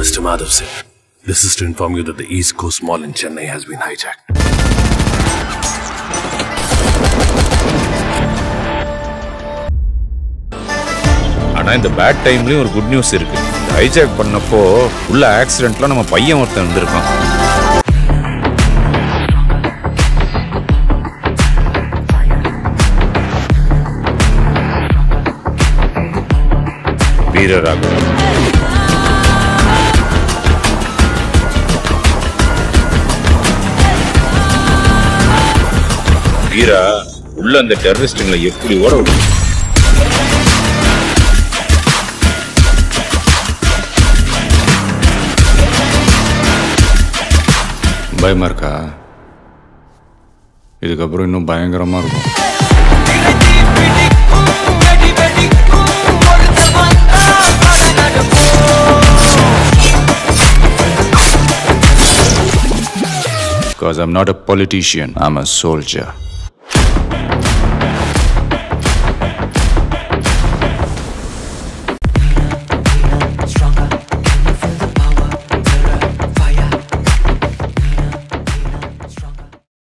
Mr. Madhav Singh, this is to inform you that the East Coast Mall in Chennai has been hijacked. ஆனா இந்த bad டைம்லயும் ஒரு good news இருக்கு hijack பண்ணப்போ உள்ள ஆக்சிடென்ட்ல நம்ம பையன் ஒருத்தன் வந்திருக்கான் வீரராகவன் வீரா உள்ள அந்த டெரரிஸ்டுங்களை எப்படி ஓட விடும் பயமா இருக்கா? இதுக்கப்புறம் இன்னும் பயங்கரமா இருக்கும். Because I'm not a politician, I'm a soldier.